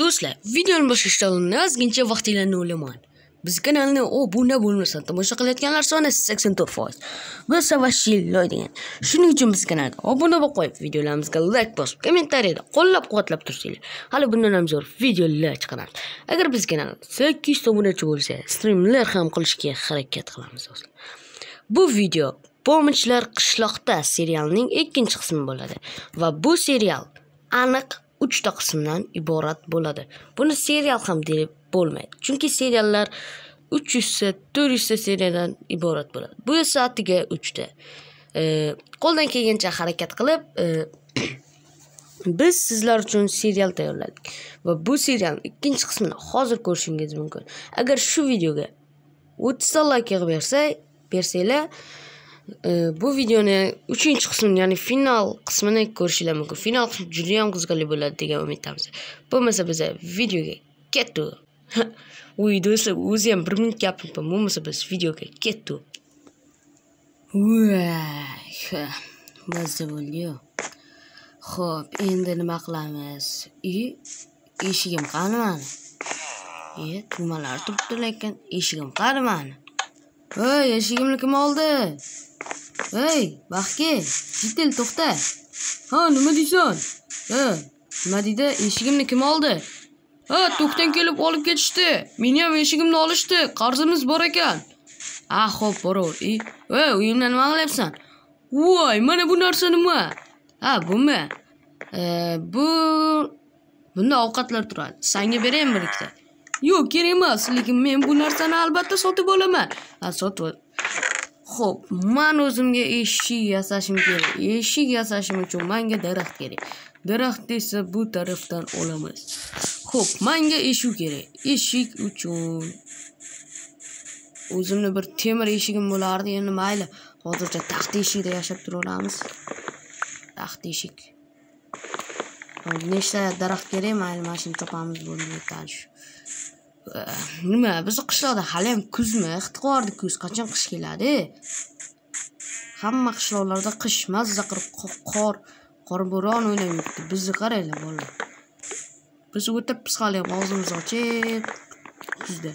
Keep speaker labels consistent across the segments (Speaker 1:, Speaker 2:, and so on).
Speaker 1: do'stlar videoni boshlashdan oldin ozgincha vaqtinglarni o'ylaman biz kanalni obuna bo'lmasdan tomosha qilayotganlar soni 84% biz savashilloy degan shuning uchun biz kanalga obuna bo'lib qo'yib videolarimizga like bosib kommentariyada qo'llab quvvatlab tursanglar hali bundan ham zo'r videolar chiqaramiz agar biz kanal 800 ta obunachi bo'lsa streamlar ham qilishga harakat qilamiz do'stlar bu video Pomishlar qishloqda serialining ikkinchi qismi bo'ladi va bu serial aniq uchta qismdan iborat bo'ladi. Buni serial ham deb bo'lmaydi chunki seriallar uch yuzta to'rt yuzta seriyadan iborat bo'ladi. Bu esa atigi uchta. E, qo'ldan kelgancha harakat qilib e, biz sizlar uchun serial tayyorladik va bu serialni ikkinchi qismini hozir ko'rishingiz mumkin. Agar shu videoga o'ttizta layk yig'ib bersak bersanglar bu videoni uchinchi qismini ya'ni final qismini ko'rishinglar mumkin. Final qismi judayam qiziqarli bo'ladi degan umiddamiz bo'lmasa biz videoga ketdik uy do'stlar o'zi ham bir minut gapiribman bo'lmasa biz videoga ketdik mazza bo'ldiyu. Ho'p endi nima qilamiz? И eshigim qani mani e tugmalar turibdi lekin eshigim qani mani voy eshigimni kim oldi? Ey baxtga, jitil to'xta. Ha, nima deysan? Ha, nima deydi? Eshigimni kim oldi? Ha, to'kdan kelib olib ketishdi. Meni ham eshigimni olishdi. Qarzimiz bor ekan. a xo'p, boraver. E, ey, uyimda nima qilyapsan? Voy, mana bu narsa nima? Ha, bumi? E, bu bunda ovqatlar turadi. Senga berayin bir ikkita? Yo'q, kerak emas, lekin men bu narsani albatta sotib olaman. Ha, sotib Xo'p, man o'zimga eshik yasashim kerak. Eshik yasashim uchun manga daraxt kerak. Daraxt desa bu tarafdan olamiz. Xo'p, manga eshik kerak. Eshik uchun o'zimni bir temir eshigim bo'lardi. Endi mayli, hozircha taxt eshikda yashab turaveramiz. Taxt eshik. Nechta daraxt kerak? Mayli, mana shuni topamiz bo'ldi, shu. Nima bizni qishloqda hali ham kuzmi ixtiqordi kuz qachon qish keladi? Hamma qishloqlarda qish mazza qilib qor qorbo'ron o'ynab yuribdi. Bizni qaranglar bolalar biz o'tiribmiz hali ham og'zimizni ochib kuzda.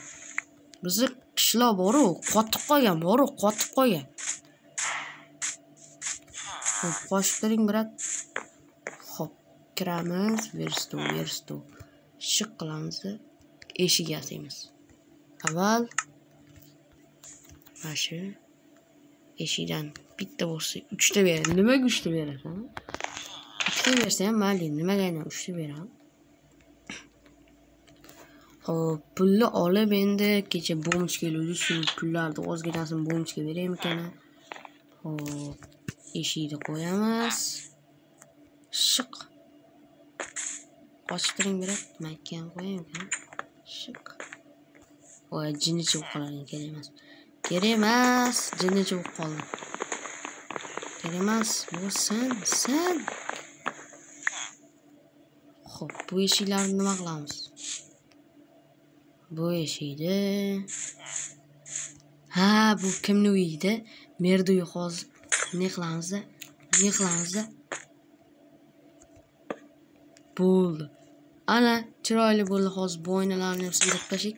Speaker 1: Bizni qishloq boru qotib qolgan boru qotib qolgan. Ho'p qo'shib turing brat ho'p kiramiz verstu verstu shiq qilamiz eshik yasaymiz avval mana shu eshikdan bitta bo'lsa uchta beradi nimaga uchta berasan ikkita bersa ham mayli nimaga aynan uchta beraman hop pulni olib endi kecha bomich keluvdi shu pullarni ozginasini bomichga beraymikan hop eshikni qo'yamiz shiq ochib turing berat mayka ham qo'yaymikan shiq voy jinnicha bo'lib qoladi kerak emas kerak emas jinnicha bo'lib qoldi kerak emas bu san san ho'p bu eshiklarni nima qilamiz bu eshikni ha bu kimni uyida merni uyi hozir ne qilamiz ne qilamiz bo'ldi ana chiroyli bo'ldi hozir bu oynalarni ham sindirib tashlak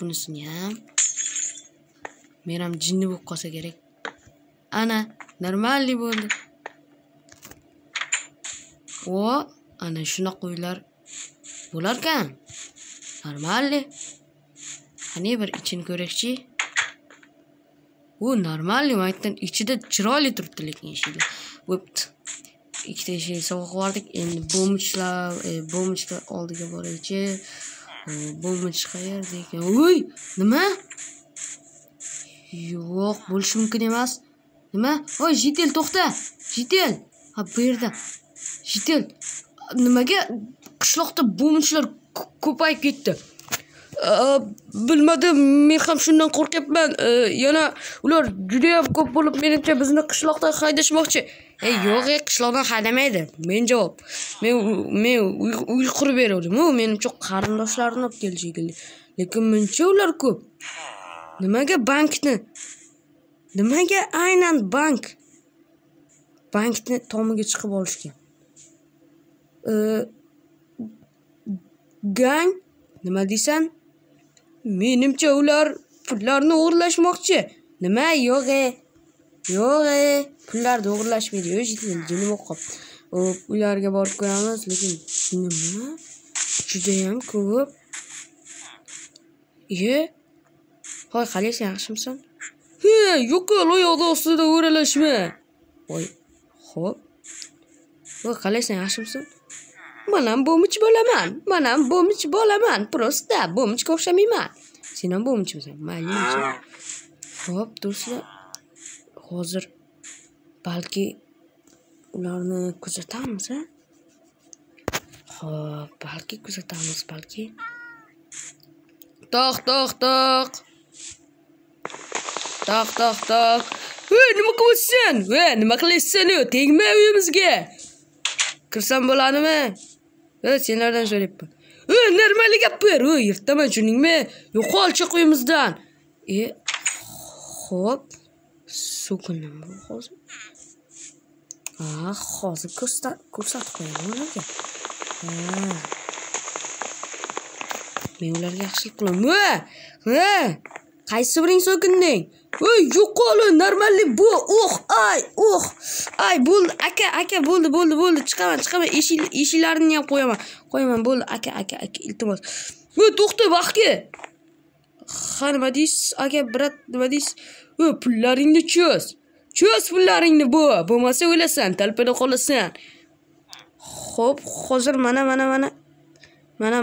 Speaker 1: bunisini ham. Men ham jinni bo'lib qolsa kerak. Ana normalniy bo'ldi. O ana shunaqa uylar bo'larkan normalniy qani bir ichini ko'rakchi u нормальный aytdim ichida chiroyli turibdi lekin eshiklar bo'pti. Ikkita eshik sovg'a qilib endi bo'mishlar e, bo'mishlar oldiga boraychi e, bo'mish qayerda ekan uy nima? Yo'q bo'lishi mumkin emas. Nima? Voy jitel to'xta. Jitel. Ha bu yerda. Jitel. Nimaga qishloqda bo'mishlar ko'payib ketdi? Bilmadim men ham shundan qo'rqyapman. E, yana ular judayam ko'p bo'lib menimcha bizni qishloqdan haydashmoqchi. Ey yo'q ey qishloqdan haydamaydi. Men javob men men uy qurib beruvdimu. Menimcha qarindoshlarini olib keldi shekilli. Lekin muncha ular ko'p. Nimaga bankni? Nimaga aynan bank? Bankni tomiga chiqib olishgan e, gang nima deysan? Menimcha ular pullarni o'g'irlashmoqchi. Nima? E. E. Yo'q e. Yo'q e. Pullarni o'g'irlashmaydi. Jini o'qib hop ularga borib ko'ramiz lekin nima? Judayam ko'p. Ye. hoy qalays, yaxshimisan? He yo'q, e, loyoqda ostida o'ralashma. Voy Xo'p. voy qalaysan yaxshimisan? Man ham bo'mich bo'laman man ham bo'mich bo'laman prosta bo'michga o'xshamayman sen ham bo'michmisan mayli ho'p do'stlar hozir balki ularni kuzatamiz a ho'p balki kuzatamiz balki. Toq toq toq. Toq toq toq. Ey nima qilyapsan ey nima qilyapsan tegma uyimizga. Kirsam bo'ladimi? Ey senlardan so'rayapman e normal gapir ey yirtaman tushundingmi yo'qol chiq uyimizdan e ho'p so'kindimi hozir ha hozir ko'rsatib qo'yaman ularga. Men ularga yaxshilik qilaman. Ha. Qaysi biring so'kinding voy yo'qoli normalniy bu uh ay uh. Ay bo'ldi aka aka bo'ldi bo'ldi bo'ldi. Chiqaman chiqaman eshiklarini ham qo'yaman qo'yaman. Bo'ldi aka aka aka iltimos. Voy to'xta vaqtga ha nima deysiz aka brat nima deysiz? Pullaringni cho'z. Cho'z pullaringni bu bo'lmasa o'lasan talpada qolasan. Ho'p hozir mana mana mana mana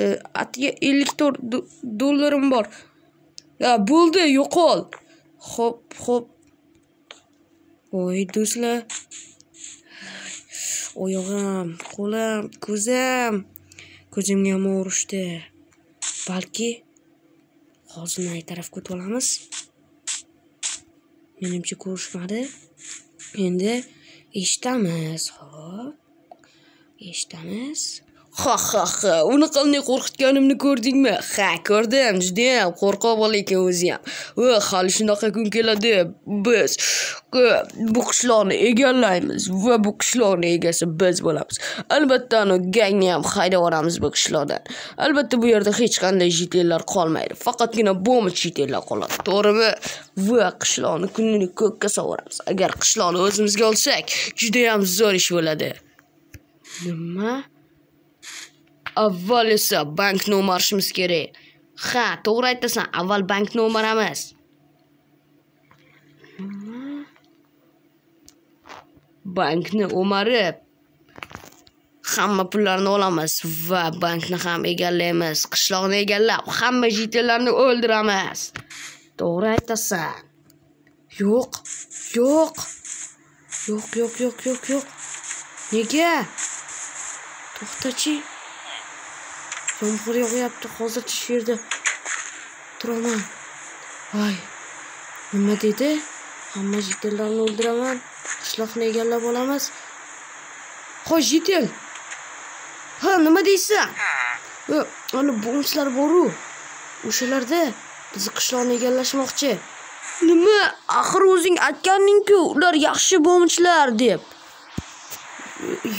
Speaker 1: e, atiga ellik to'rt dollarim bor. Bo'ldi yo'qol Xo'p, xo'p. Voy do'stlar. Oyog'im, qo'lim, ko'zim. Ko'zimga ham urishdi. Balki hozir nay tarafga o'tib olamiz. Menimcha ko'rishmadi. Endi eshitamiz. Hop. Eshitamiz. Ha ha ha. Uni qanday qo'rqitganimni ko'rdingmi? Ha ko'rdim. Judayam qo'rqoq bola ekan o'zi ham hali shunaqa kun keladi. Biz bu qishloqni egallaymiz va bu qishloqni egasi biz bo'lamiz. Albatta uni gangni ham haydab yuboramiz bu qishloqdan. Albatta bu yerda hech qanday jitellar qolmaydi. Faqatgina bo'mi jitellar qoladi. To'g'rimi? Va qishloqni kunini ko'kka sovuramiz. Agar qishloqni o'zimizga olsak judayam zo'r ish bo'ladi. Nima? Avval esa bank o'marishimiz kerak. Ha to'g'ri aytasan avval bank o'maramiz bankni o'marib hamma pullarni olamiz va bankni ham egallaymiz. Qishloqni egallab hamma jitellarni o'ldiramiz. To'g'ri aytasan. Yo'q yo'q. Yo'q yo'q yo'q yo'q yo'q. Nega? To'xtachi. Yomg'ir yog'yapti hozircha shu yerda turaman voy nima dedi hamma jitillarni o'ldiraman qishloqni egallab olamiz hoy jitil ha nima deysan ana bo'mishlar boru. O'shalarda bizni qishloqni egallashmoqchi nima axir o'zing aytgandingku ular yaxshi bo'mishlar deb.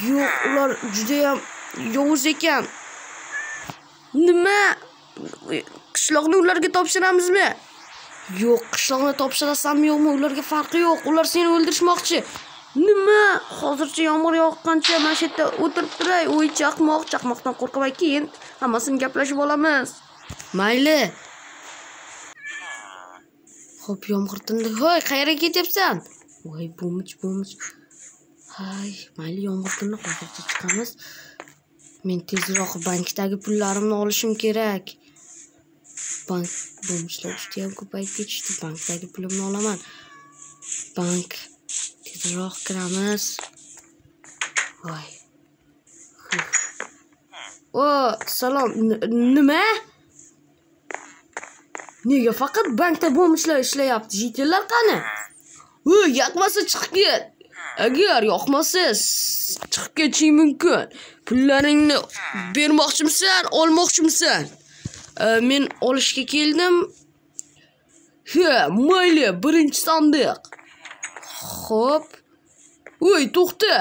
Speaker 1: Yo'q ular judayam yovuz ekan nima? Qishloqni ularga topshiramizmi? Yo'q qishloqni topshirasanmi yo'qmi? Ularga farqi yo'q. Ular seni o'ldirishmoqchi. Nima? Hozircha yomg'ir yoqqancha mana shu yerda o'tirib turay. O'y chaqmoq chaqmoqdan qo'rqaman keyin hammasini gaplashib olamiz. Mayli. Ho'p yomg'ir tindi hoy qayerga ketyapsan? Voy bo'mich bo'mich. Hay mayli yomg'ir tindi hozircha chiqamiz men tezroq bankdagi pullarimni olishim kerak. Bank bo'lmishlar judayam ko'payib ketishdi. Bankdagi pulimni olaman. Bank tezroq kiramiz. Voy. O oh, salom. Nima? Nega faqat bankda bo'lmishlar ishlayapti? Jitellar qani? U yoqmasa chiqib ket. Agar yoqmasa chiqib ketishing mumkin. Pullaringni bermoqchimisan olmoqchimisan men olishga keldim. Ha mayli birinchi sandiq. Xo'p. Voy, to'xta.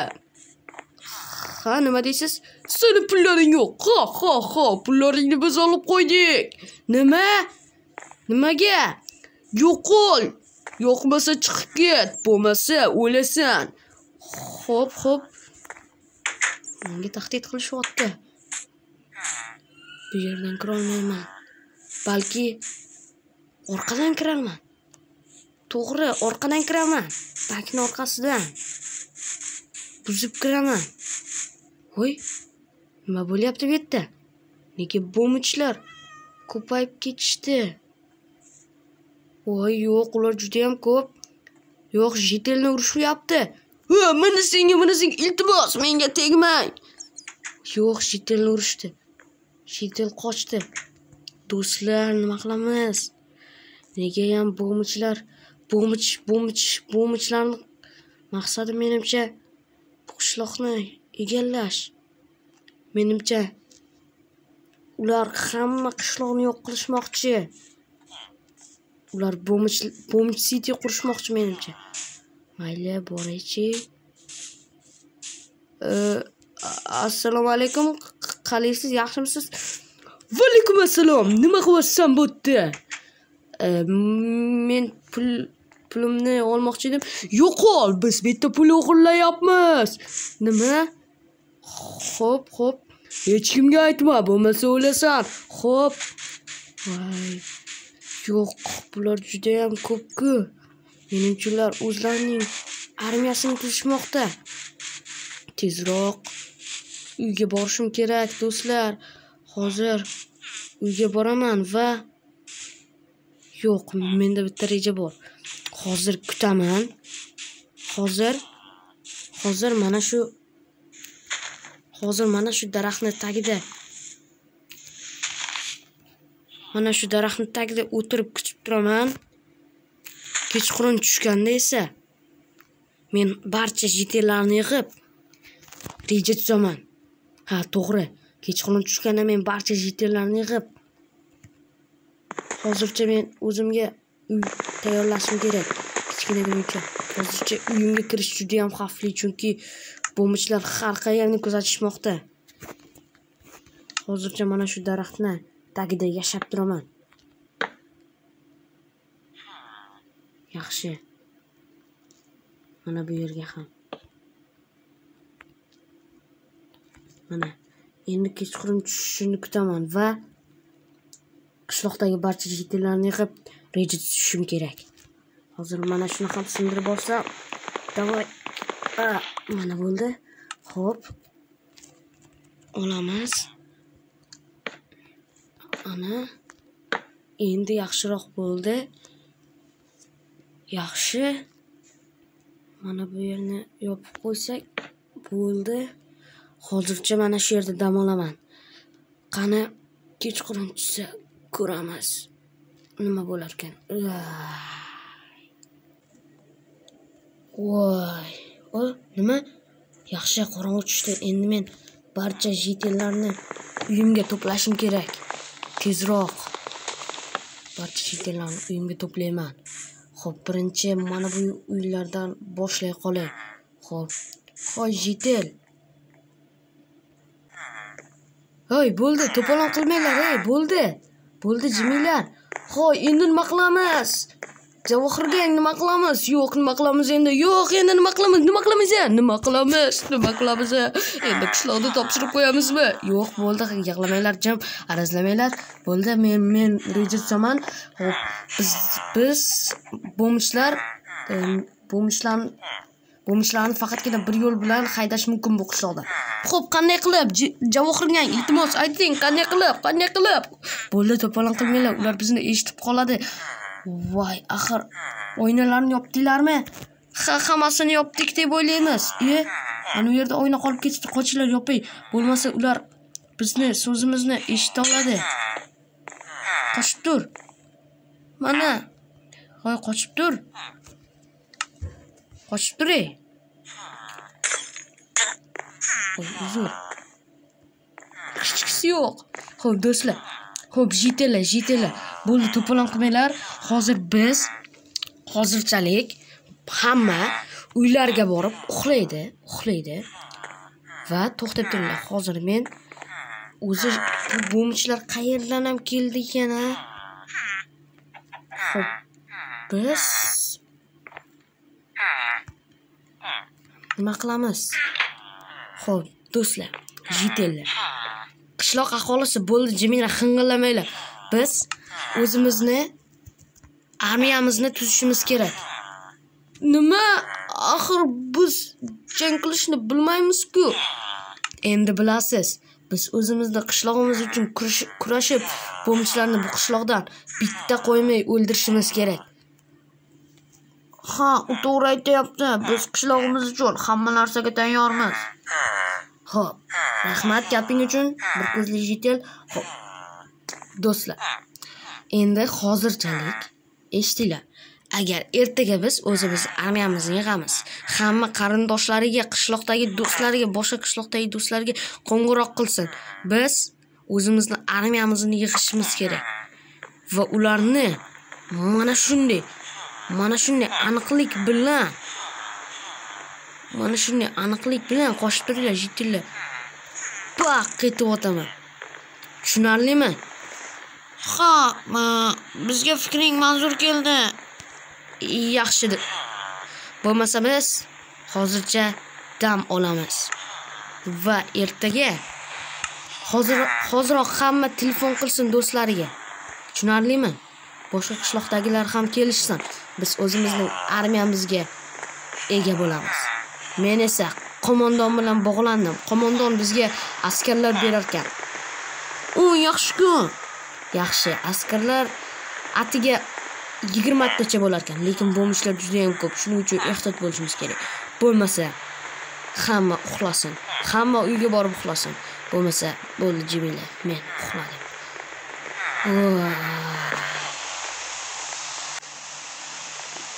Speaker 1: Ha, nima deysiz? seni pullaring yo'q. Ha ha ha pullaringni biz olib qo'ydik. Nima? Nimaga? Yo'qol. Yo'qmasa chiqib ket bo'lmasa o'lasan. Xo'p xo'p. Menga tahdid qilishyapti. Bu yerdan kirolmayman. Balki orqadan kiraman. To'g'ri orqadan kiraman. Bankni orqasidan. Buzib kiraman. Voy nima bo'lyapti bu yerda? Nega bo'michlar ko'payib ketishdi? Voy yo'q ular judayam ko'p. Yo'q jitelni urishyapti ha mana senga mana senga iltimos menga tegmang. Yo'q shitil urishdi. Shitil qochdi. Do'stlar nima qilamiz? Negayam bo'michlar bo'mich bo'mich bo'michlarni maqsadi menimcha bu qishloqni egallash. Menimcha ular hamma qishloqni yo'q qilishmoqchi. Ular bo'mich bo'mich siti qurishmoqchi menimcha. Mayli boraychi. Assalomu alaykum. Qalaysiz yaxshimisiz? Vaalaykum assalom. Nima qilyapsan bu yerda men pul pulimni olmoqchi edim. Yo'qol biz bu yerda pul o'g'irlayapmiz. Nima? Xo'p xo'p. Hech kimga aytma bo'lmasa o'lasan xo'p. Voy yo'q bular judayam ko'p-ku menimcha o'zlarining armiyasini tuzishmoqda. Tezroq uyga borishim kerak do'stlar. Hozir uyga boraman va yo'q menda bitta reja bor. Hozir kutaman. Hozir hozir mana shu hozir mana shu daraxtni tagida mana shu daraxtni tagida o'tirib kutib turaman. Kechqurun tushganda esa men barcha jitellarni yig'ib reja tuzaman. Ha to'g'ri. Kechqurun tushganda men barcha jitellarni yig'ib hozircha men o'zimga uy tayyorlashim kerak. Kichkinagina uchun hozircha uyimga kirish juda yam xavfli chunki bo'michlar har qayerni kuzatishmoqda. Hozircha mana shu daraxtni tagida yashab turaman. Yaxshi. Mana bu yerga ham. Mana endi kechqurun tushishini kutaman va qishloqdagi barcha jiddilarni yig'ib reja tuzishim kerak. Hozir mana shuni ham sindirib olsam давай mana bo'ldi. Ho'p olamiz. Ana endi yaxshiroq bo'ldi. Yaxshi. Mana bu yerni yopib qo'ysak bo'ldi. Hozircha mana shu yerda dam olaman. Qani kechqurun tushsa ko'ramiz nima bo'larkan voy. O nima? Yaxshi qorong'i tushdi. Endi men barcha jetellarni uyimga to'plashim kerak. Tezroq. Barcha jetellarni uyimga to'playman. Xo'p, birinchi mana bu uylardan boshlay qolay Xo'p. hoy jitel. Hoy bo'ldi to'polon qilmanglar ey bo'ldi. Bo'ldi jiminglar hoy endi nima qilamiz javohirga nima qilamiz? Yo'q nima qilamiz endi? Yo'q endi nima qilamiz? Nima qilamiz nima qilamiz? Nima qilamiz endi? Qishloqda topshirib qo'yamizmi? Yo'q bo'ldi. Yig'lamanglar jim. Arazlamanglar bo'ldi. Men men reja tuzaman hop biz biz bo'mishlar bo'mishlarni bo'mishlarni faqatgina bir yo'l bilan haydash mumkin bu qishloqda. Ho'p qanday qilib? Javohirga iltimos ayting. Qanday qilib? Qanday qilib? Bo'ldi to'polon qilmanglar. Ular bizni eshitib qoladi. Voy axir oynalarni yopdinglarmi? Ha hammasini yopdik deb o'ylaymiz. E ana u yerda oyna qolib ketibdi qochinglar yoping bo'lmasa ular bizni so'zimizni eshita oladi. Qochib tur. Mana. Voy qochib tur. Qochib tur ey uzr. Hech yo'q. Ho'p do'stlar. Ho'p jitelar, jitelar. bo'ldi to'polon qilmanglar. Hozir biz hozirchalik hamma uylariga borib uxlaydi uxlaydi va to'xtab turinglar. Hozir men o'zi bu bo'mchilar qayerdan ham keldi ekan a ho'p biz nima qilamiz? Ho'p do'stlar jitellar qishloq aholisi bo'ldi jiminglar hing'illamanglar biz o'zimizni armiyamizni tuzishimiz kerak. Nima? Axir biz jang qilishni bilmaymiz-ku. Endi bilasiz biz o'zimizni qishlog'imiz uchun kurashib bo'mchilarni bu qishloqdan bitta qo'ymay o'ldirishimiz kerak. Ha u to'g'ri aytyapti. Biz qishlog'imiz uchun hamma narsaga tayyormiz Xo'p, rahmat gaping uchun bir ko'zli yigitel. Xo'p. do'stlar endi hozirchalik eshitinglar agar ertaga biz o'zimiz armiyamizni yig'amiz hamma qarindoshlariga qishloqdagi do'stlariga boshqa qishloqdagi do'stlariga qo'ng'iroq qilsin biz o'zimizni armiyamizni yig'ishimiz kerak va ularni mana shunday mana shunday aniqlik bilan mana shunday aniqlik bilan qochib turinglar jitillar baq ketayotaman tushunarlimi? Ha bizga fikring manzur keldi. Yaxshi bo'lmasa biz hozircha dam olamiz. Va ertaga hozir hoziroq hamma telefon qilsin do'stlariga. Tushunarlimi? Boshqa qishloqdagilar ham kelishsin. Biz o'zimizning armiyamizga ega bo'lamiz men esa qo'mondon bilan bog'landim. Qo'mondon bizga askarlar berar ekan u yaxshi-ku yaxshi. Askarlar atiga yigirmatacha bo'lar ekan lekin bo'mishlar judayam ko'p. Shuning uchun ehtiyot bo'lishimiz kerak. Bo'lmasa hamma uxlasin. Hamma uyga borib uxlasin. Bo'lmasa bo'ldi jimila. Men uxladim.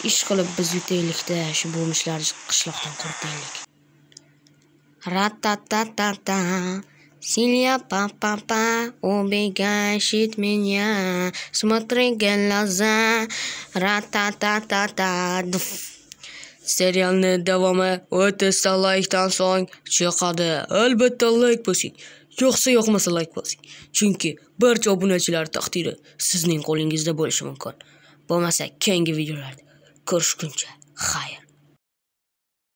Speaker 1: Ish qilib biz yutaylikda shu bo'lmishlarni qishloqdan quritaylik ratatatata Силья папа, убегаешь меня, смотри глаза, ра-та-та-та-та. Serialni davomi o'ttizta laykdan so'ng chiqadi. Albatta like bosing. Yo'qsa yoqmasa like bosing. Chunki barcha obunachilar taqdiri sizning qo'lingizda bo'lishi mumkin. Bo'lmasa keyingi videolarda ko'rishguncha xayr.